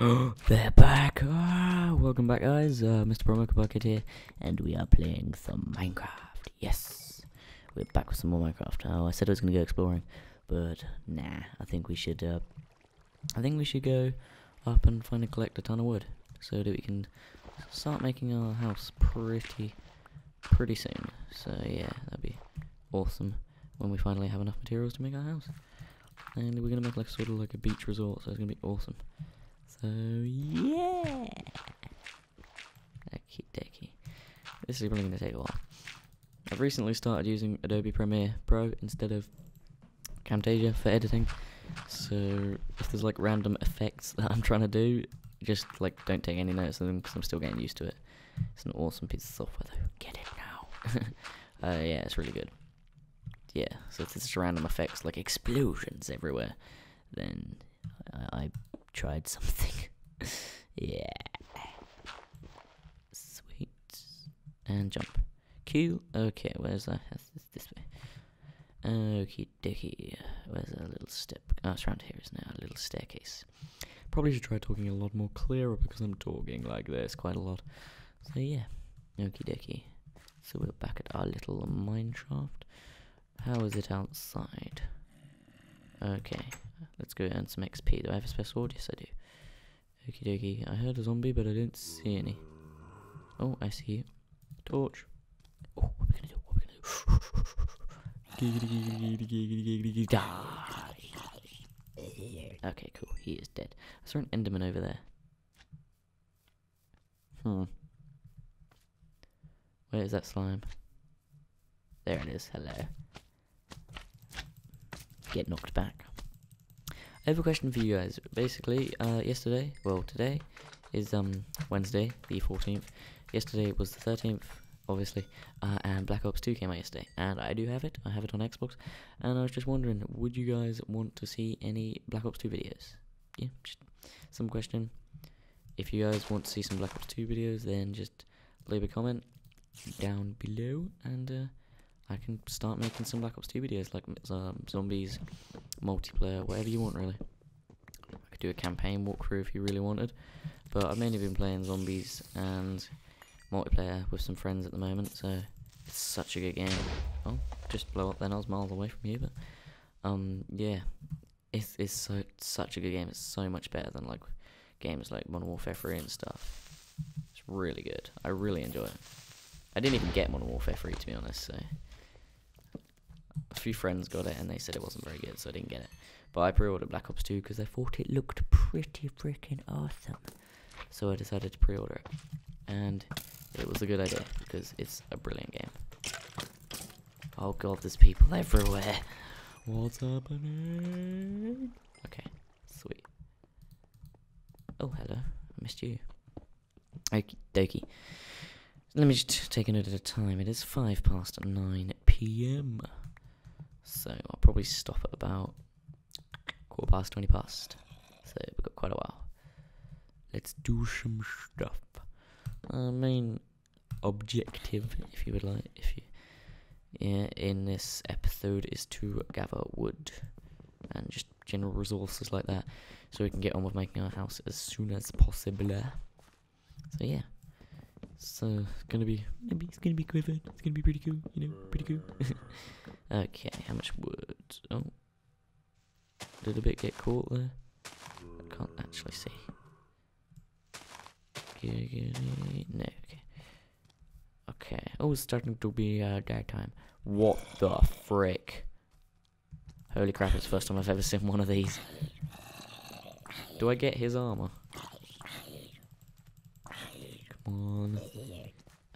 They're back! Ah, welcome back, guys. Uh, Mr. ProMilkyBarKid here, and we are playing some Minecraft. Yes, we're back with some more Minecraft. Oh, I said I was gonna go exploring, but nah. I think we should. Uh, I think we should go up and find and collect a ton of wood, so that we can start making our house pretty, pretty soon. So yeah, that'd be awesome when we finally have enough materials to make our house. And we're gonna make like sort of like a beach resort, so it's gonna be awesome. So yeah. Okie dokie. This is probably gonna take a while. I've recently started using Adobe Premiere Pro instead of Camtasia for editing. So if there's like random effects that I'm trying to do, just like don't take any notes of them because I'm still getting used to it. It's an awesome piece of software though. Get it now. uh, yeah, it's really good. Yeah, so if there's just random effects like explosions everywhere, then I, I tried something. yeah. Sweet. And jump. Q. Okay, where's that? This, this way. Okie dokie. Where's a little step? Oh, it's around here, isn't it? A little staircase. Probably should try talking a lot more clearer because I'm talking like this quite a lot. So yeah. Okie dokie. So we're back at our little mine shaft. How is it outside? Okay, let's go earn some XP. Do I have a spare sword? Yes, I do. Okie dokie. I heard a zombie, but I didn't see any. Oh, I see you. Torch. Oh, what are we gonna do? What are we gonna do? Okay, cool. He is dead. I saw an Enderman over there. Hmm. Where is that slime? There it is. Hello. Get knocked back. I have a question for you guys. Basically, uh, yesterday, well, today is um Wednesday, the 14th. Yesterday was the 13th, obviously, uh, and Black Ops 2 came out yesterday, and I do have it. I have it on Xbox, and I was just wondering, would you guys want to see any Black Ops 2 videos? Yeah, just some question. If you guys want to see some Black Ops 2 videos, then just leave a comment down below, and uh, I can start making some Black Ops 2 videos, like um, zombies, multiplayer, whatever you want, really. I could do a campaign walkthrough if you really wanted, but I've mainly been playing zombies and multiplayer with some friends at the moment, so it's such a good game. Oh, just blow up then, I was miles away from you, but, um, yeah, it's, it's so, such a good game, it's so much better than, like, games like Modern Warfare 3 and stuff. It's really good, I really enjoy it. I didn't even get Modern Warfare 3, to be honest, so few friends got it and they said it wasn't very good, so I didn't get it. But I pre-ordered Black Ops 2 because I thought it looked pretty freaking awesome. So I decided to pre-order it, and it was a good idea because it's a brilliant game. Oh god, there's people everywhere. What's happening? Okay, sweet. Oh hello, I missed you. Okie dokie. Let me just take a note at a time. It is five past nine p.m. So I'll probably stop at about quarter past, twenty past. So we've got quite a while. Let's do some stuff. Our main objective, if you would like, if you, yeah, in this episode is to gather wood and just general resources like that, so we can get on with making our house as soon as possible. So yeah. So it's gonna be maybe it's gonna be quite fun. It's gonna be pretty cool, you know, pretty cool. okay, how much wood? Oh, did a bit get caught there? I can't actually see. No, okay. Okay. Oh, it's starting to be uh, daytime. What the frick? Holy crap! It's the first time I've ever seen one of these. Do I get his armor?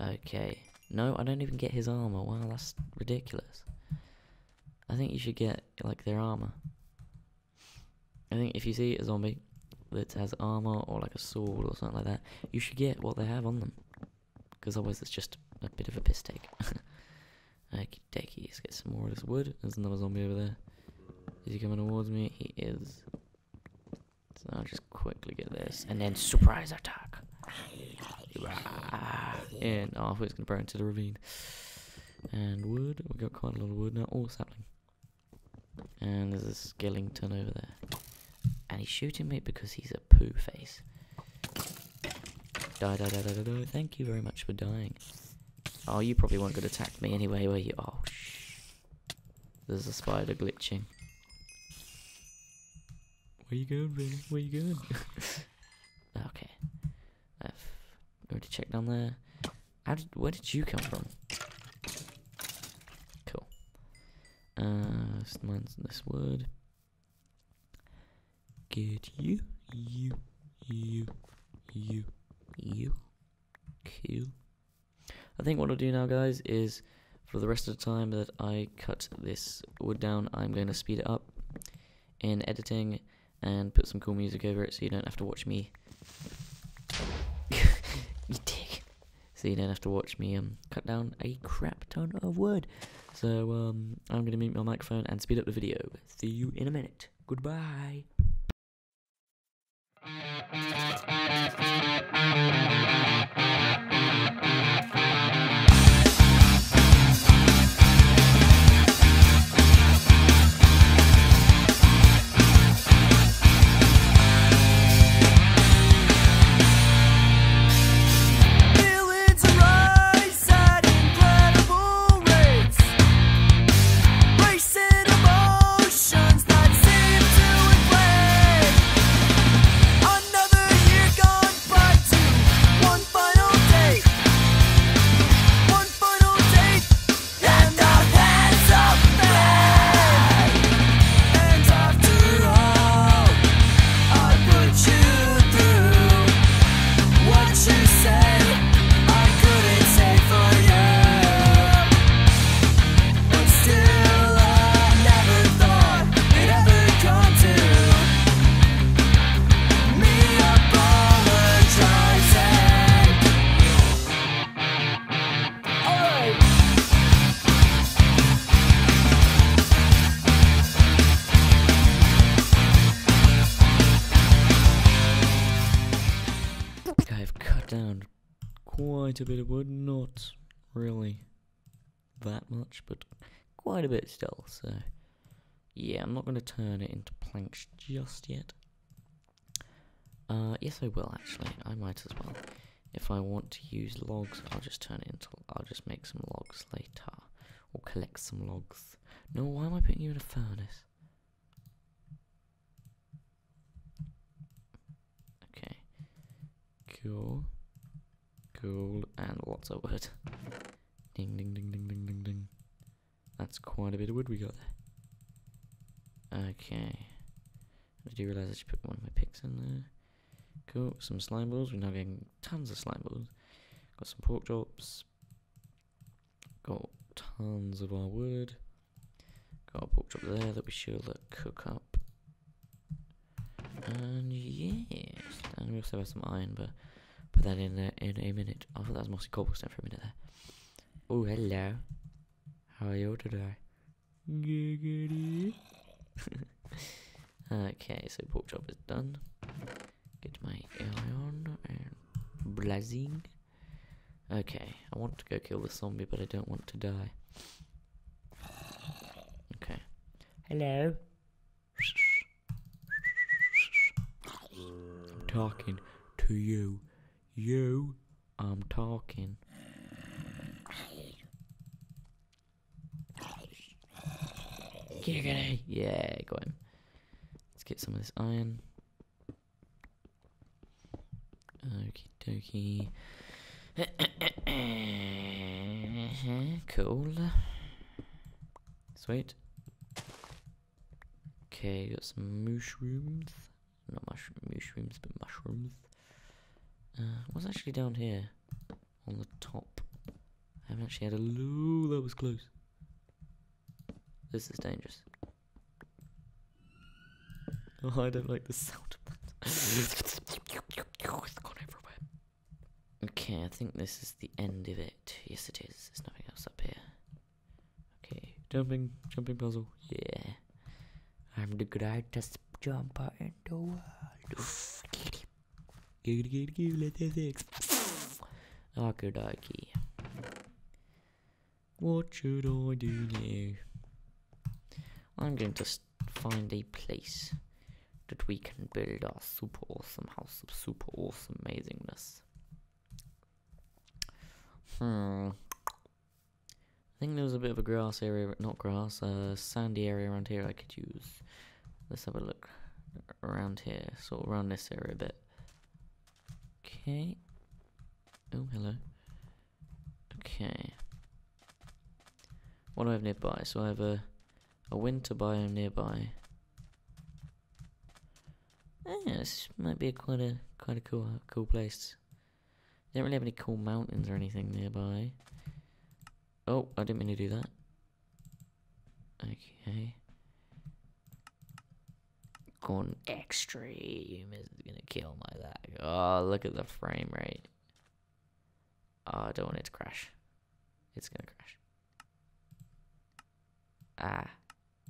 Okay. No, I don't even get his armor. Wow, that's ridiculous. I think you should get, like, their armor. I think if you see a zombie that has armor or, like, a sword or something like that, you should get what they have on them. Because otherwise it's just a bit of a piss take. Okie dokie, let's get some more of this wood. There's another zombie over there. Is he coming towards me? He is. So I'll just quickly get this. And then surprise attack. Ah, and oh, I thought it was going to burn into the ravine. And wood. We've got quite a lot of wood now. Oh, sapling. And there's a skeleton over there. And he's shooting me because he's a poo face. Die, die, die, die, die. Thank you very much for dying. Oh, you probably weren't going to attack me anyway, were you? Oh, shh. There's a spider glitching. Where you going, Benny? Where you going? okay. I've checked down there. How did, where did you come from? Cool. Uh, this mine's this wood. Get you, you, you, you, you. Cool. I think what I'll do now, guys, is for the rest of the time that I cut this wood down, I'm going to speed it up in editing and put some cool music over it so you don't have to watch me. you dick. So you don't have to watch me um cut down a crap ton of wood. So um I'm going to mute my microphone and speed up the video. See you in a minute. Goodbye. Quite a bit of wood, not really that much, but quite a bit still, so yeah, I'm not going to turn it into planks just yet. Uh, yes I will actually, I might as well. If I want to use logs, I'll just turn it into, I'll just make some logs later, or collect some logs. No, why am I putting you in a furnace? Okay. Cool. And lots of wood. Ding ding ding ding ding ding ding. That's quite a bit of wood we got there. Okay. I do realise I should put one of my picks in there. Cool. Some slime balls. We're now getting tons of slime balls. Got some pork chops. Got tons of our wood. Got a pork chop there that we should let cook up. And yes, and we also have some iron, but that in in a minute. I thought that was mossy cobblestone for a minute there. Oh, hello. How are you today? Giggity. okay, so pork chop is done. Get my iron and blazing. Okay, I want to go kill the zombie, but I don't want to die. Okay. Hello. I'm talking to you. You, I'm talking. Giggity. Yeah, got him. Let's get some of this iron. Okie dokie. cool. Sweet. Okay, got some mushrooms. Not mushroom mushrooms, but mushrooms. Uh, what's actually down here? On the top. I haven't actually had a loo. That was close. This is dangerous. Oh, I don't like the sound of that. it's gone everywhere. Okay, I think this is the end of it. Yes, it is. There's nothing else up here. Okay, jumping, jumping puzzle. Yeah. I'm the greatest jumper in the world. Giggity, giggity, giggity, let that fix. Okie dokie. What should I do now? I'm going to find a place that we can build our super awesome house of super awesome amazingness. Hmm. I think there was a bit of a grass area, not grass, uh, sandy area around here I could use. Let's have a look around here, sort of around this area a bit. Okay. Oh, hello. Okay. What do I have nearby? So I have a a winter biome nearby. Yeah, this might be a quite a quite a cool uh, cool place. Don't really have any cool mountains or anything nearby. Oh, I didn't mean to do that. Okay. Going extreme is gonna kill my lag. Oh, look at the frame rate. Oh, I don't want it to crash. It's gonna crash. Ah,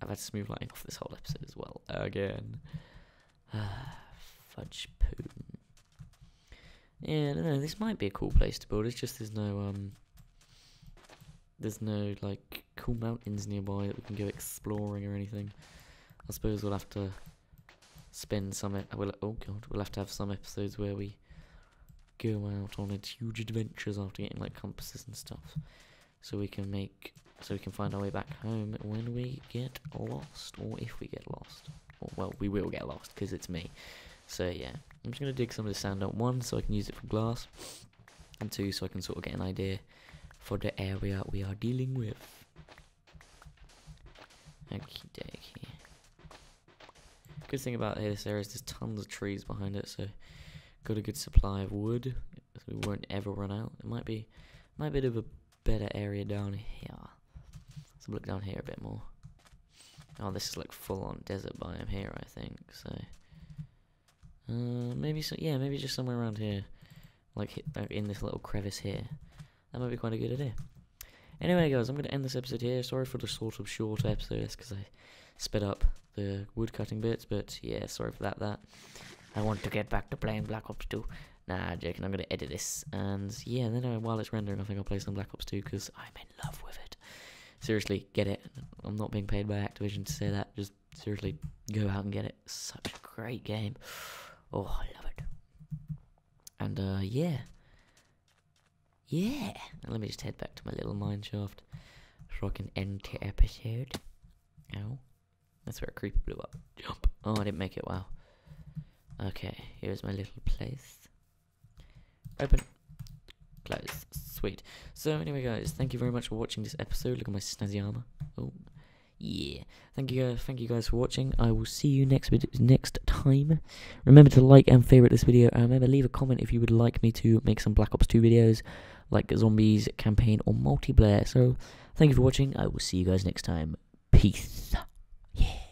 I've had smooth lighting off this whole episode as well. Again. Ah, fudge poon. Yeah, I don't know. This might be a cool place to build. It's just there's no um. There's no like cool mountains nearby that we can go exploring or anything. I suppose we'll have to spend some. E- we'll, oh god, we'll have to have some episodes where we go out on its huge adventures after getting like compasses and stuff, so we can make so we can find our way back home when we get lost or if we get lost. Or, well, we will get lost because it's me. So yeah, I'm just gonna dig some of the sand out. One, so I can use it for glass, and two, so I can sort of get an idea for the area we are dealing with. Okie dokie. Good thing about this area is there's tons of trees behind it, so got a good supply of wood. So we won't ever run out. It might be, might be a bit of a better area down here. Let's look down here a bit more. Oh, this is like full on desert biome here, I think. So, uh, maybe so. Yeah, maybe just somewhere around here, like, like in this little crevice here. That might be quite a good idea. Anyway, guys, I'm going to end this episode here. Sorry for the sort of short episode, because I sped up the wood cutting bits, but yeah, sorry for that. That I want to get back to playing Black Ops 2. Nah, joking. I'm to edit this, and yeah, then uh, while it's rendering, I think I'll play some Black Ops 2 because I'm in love with it. Seriously, get it. I'm not being paid by Activision to say that. Just seriously, go out and get it. Such a great game. Oh, I love it. And uh, yeah, yeah. Let me just head back to my little mine shaft so I can end the episode. Ow. That's where a creeper blew up. Jump. Oh, I didn't make it. Wow. Okay, here's my little place. Open. Close. Sweet. So anyway, guys, thank you very much for watching this episode. Look at my snazzy armor. Oh, yeah. Thank you, guys. Thank you guys for watching. I will see you next next time. Remember to like and favorite this video, and remember leave a comment if you would like me to make some Black Ops 2 videos, like zombies, campaign, or multiplayer. So, thank you for watching. I will see you guys next time. Peace. Yeah.